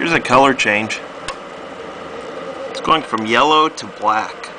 Here's a color change. It's going from yellow to black.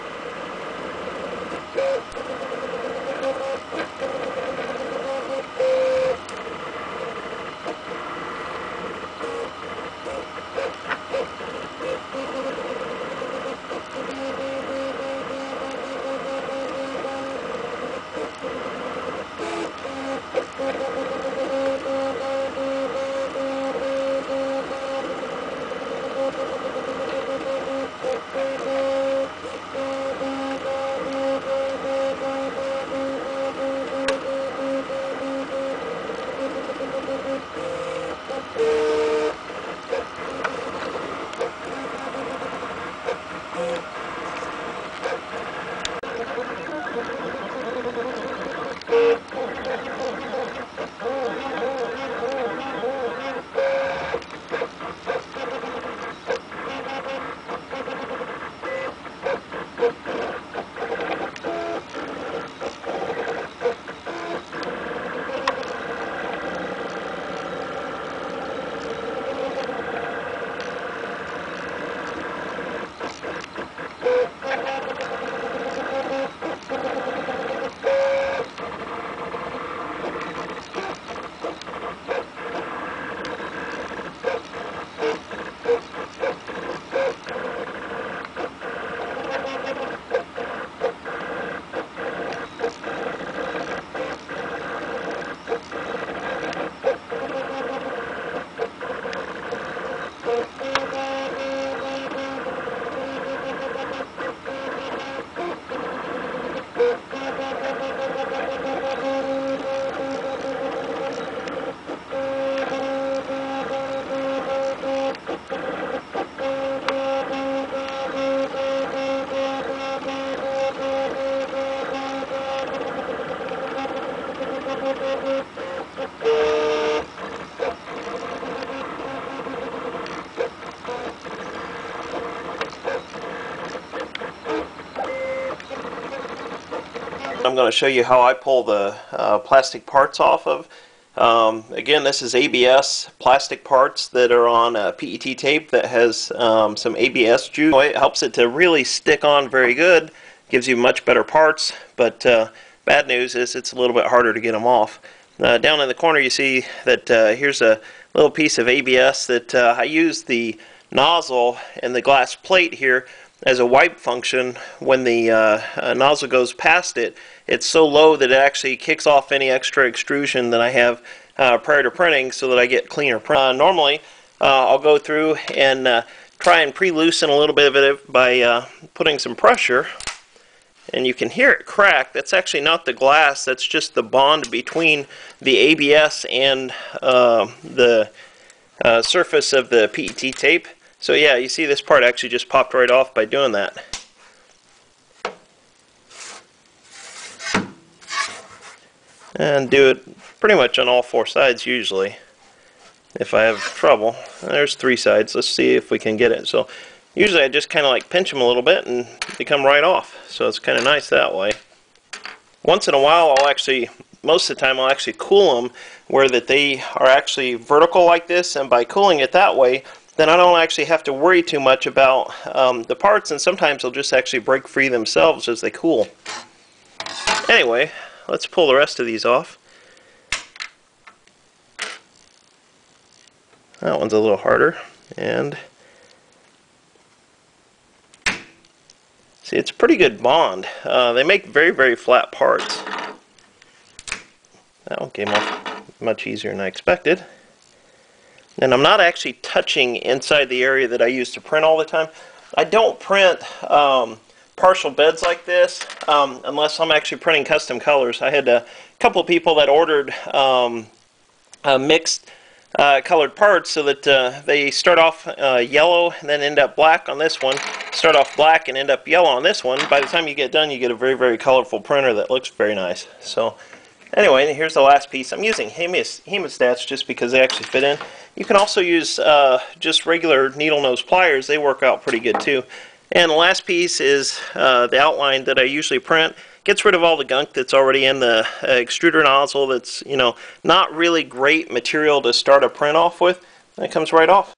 I'm going to show you how I pull the uh, plastic parts off of. Um, again, this is ABS plastic parts that are on a PET tape that has um, some ABS juice. It helps it to really stick on very good, gives you much better parts, but uh, bad news is it's a little bit harder to get them off. Uh, down in the corner you see that uh, here's a little piece of ABS that uh, I use the nozzle and the glass plate here as a wipe function when the uh, uh, nozzle goes past it it's so low that it actually kicks off any extra extrusion that I have uh, prior to printing so that I get cleaner print. Uh, normally uh, I'll go through and uh, try and pre-loosen a little bit of it by putting some pressure and you can hear it crack. That's actually not the glass, that's just the bond between the ABS and the surface of the PET tape. So yeah, you see this part actually just popped right off by doing that. And do it pretty much on all four sides usually. If I have trouble. There's three sides. Let's see if we can get it. So usually I just kind of like pinch them a little bit and they come right off. So it's kind of nice that way. Once in a while I'll actually, most of the time I'll actually cool them where that they are actually vertical like this and by cooling it that way then I don't actually have to worry too much about um, the parts and sometimes they'll just actually break free themselves as they cool. Anyway, let's pull the rest of these off. That one's a little harder and see it's a pretty good bond. Uh, they make very very flat parts. That one came off much easier than I expected. And I'm not actually touching inside the area that I use to print all the time. I don't print um, partial beds like this um, unless I'm actually printing custom colors. I had a couple people that ordered um, mixed uh, colored parts so that uh, they start off uh, yellow and then end up black on this one, start off black and end up yellow on this one. By the time you get done you get a very very colorful printer that looks very nice. So Anyway, here's the last piece. I'm using hemostats just because they actually fit in. You can also use uh, just regular needle nose pliers. They work out pretty good too. And the last piece is uh, the outline that I usually print. Gets rid of all the gunk that's already in the uh, extruder nozzle that's, you know, not really great material to start a print off with. And it comes right off.